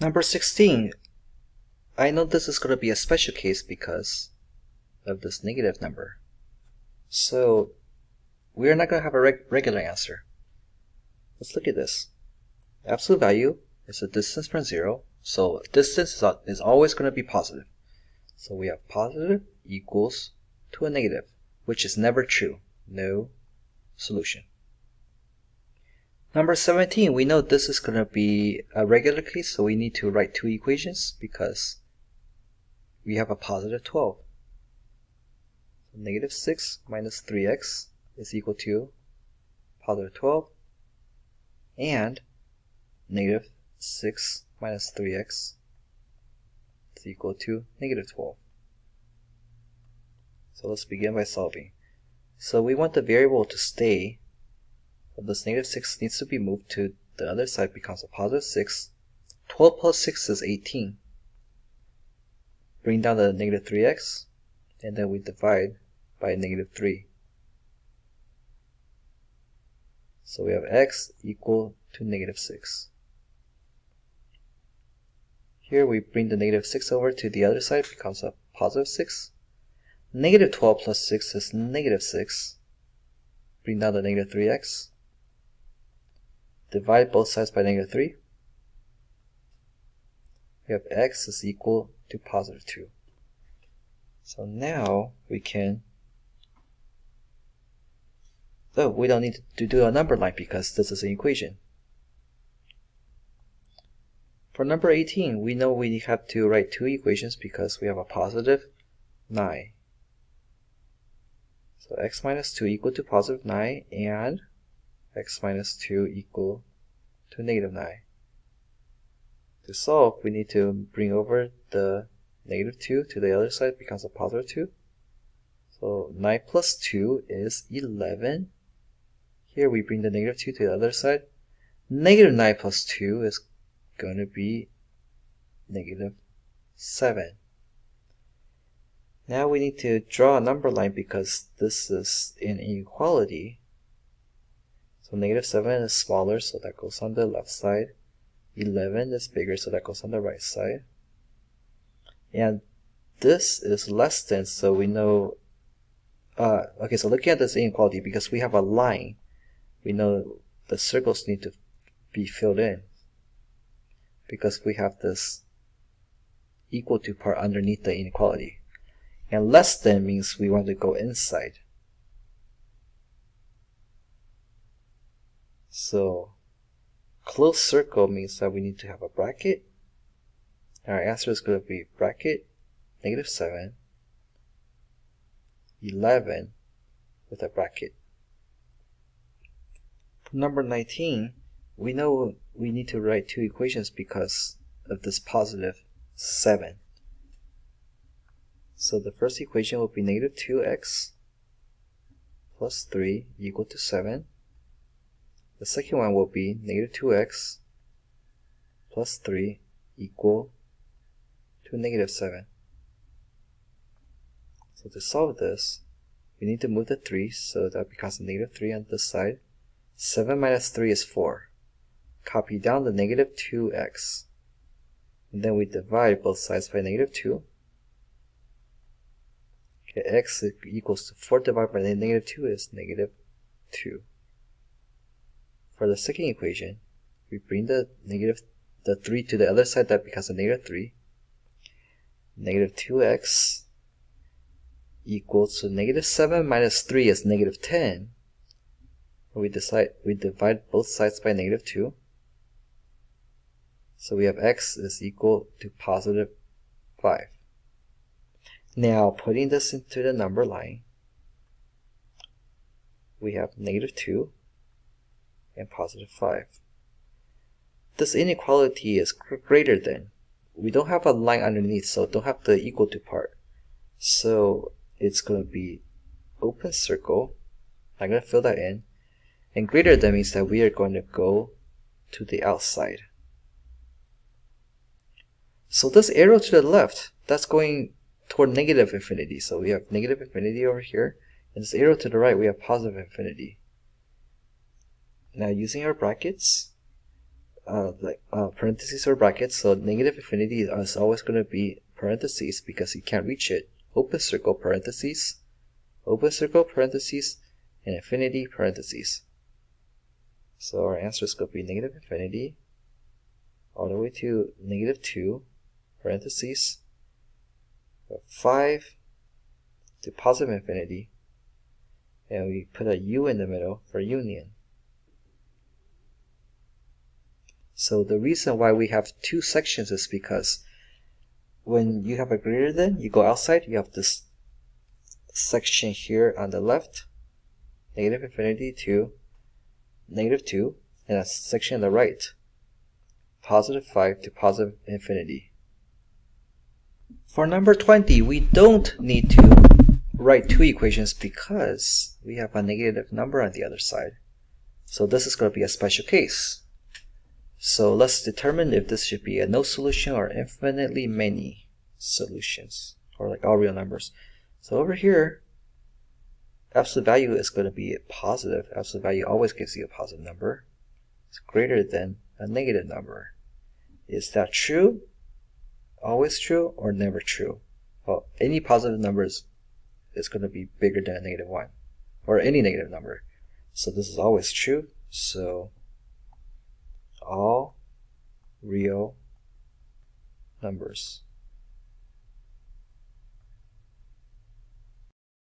Number 16. I know this is going to be a special case because of this negative number. So we are not going to have a reg regular answer. Let's look at this. Absolute value is a distance from zero, so distance is, is always going to be positive. So we have positive equals to a negative, which is never true. No solution. Number 17, we know this is going to be a regular case, so we need to write two equations because we have a positive 12. So negative 6 minus 3x is equal to positive 12 and negative 6 minus 3x is equal to negative 12. So let's begin by solving. So we want the variable to stay, but this negative 6 needs to be moved to the other side becomes a positive 6. 12 plus 6 is 18. Bring down the negative 3x, and then we divide by negative 3. So we have x equal to negative 6. Here we bring the negative 6 over to the other side, becomes a positive 6. Negative 12 plus 6 is negative 6. Bring down the negative 3x. Divide both sides by negative 3. We have x is equal to positive 2. So now we can Oh, we don't need to do a number line because this is an equation. For number 18, we know we have to write two equations because we have a positive 9. So x minus 2 equal to positive 9 and x minus 2 equal to negative 9. To solve, we need to bring over the negative 2 to the other side becomes a positive 2. So 9 plus 2 is 11. Here we bring the negative 2 to the other side. Negative 9 plus 2 is going to be negative 7. Now we need to draw a number line because this is an inequality. So negative 7 is smaller, so that goes on the left side. 11 is bigger, so that goes on the right side. And this is less than, so we know, uh, okay, so looking at this inequality, because we have a line, we know the circles need to be filled in because we have this equal to part underneath the inequality. And less than means we want to go inside. So closed circle means that we need to have a bracket. Our answer is going to be bracket negative 7, 11 with a bracket. Number 19, we know we need to write two equations because of this positive 7. So the first equation will be negative 2x plus 3 equal to 7. The second one will be negative 2x plus 3 equal to negative 7. So to solve this, we need to move the 3 so that becomes a negative 3 on this side. 7 minus 3 is 4. Copy down the negative 2x. And then we divide both sides by negative 2. Okay, x equals to 4 divided by negative 2 is negative 2. For the second equation, we bring the negative the 3 to the other side, that becomes a negative 3. Negative 2x equals to negative 7 minus 3 is negative 10 we decide we divide both sides by negative 2. So we have x is equal to positive 5. Now putting this into the number line, we have negative 2 and positive 5. This inequality is greater than. We don't have a line underneath, so don't have the equal to part. So it's going to be open circle. I'm going to fill that in. And greater than means that we are going to go to the outside. So this arrow to the left, that's going toward negative infinity. So we have negative infinity over here. And this arrow to the right, we have positive infinity. Now using our brackets, uh, like uh, parentheses or brackets. So negative infinity is always going to be parentheses because you can't reach it. Open circle parentheses, open circle parentheses, and infinity parentheses. So our answer is going to be negative infinity all the way to negative 2 parentheses 5 to positive infinity and we put a u in the middle for union. So the reason why we have two sections is because when you have a greater than, you go outside, you have this section here on the left, negative infinity to negative 2, and a section on the right, positive 5 to positive infinity. For number 20, we don't need to write two equations because we have a negative number on the other side. So this is going to be a special case. So let's determine if this should be a no solution or infinitely many solutions, or like all real numbers. So over here, absolute value is going to be a positive. Absolute value always gives you a positive number. It's greater than a negative number. Is that true? Always true or never true? Well, any positive numbers is going to be bigger than a negative 1 or any negative number. So this is always true. So all real numbers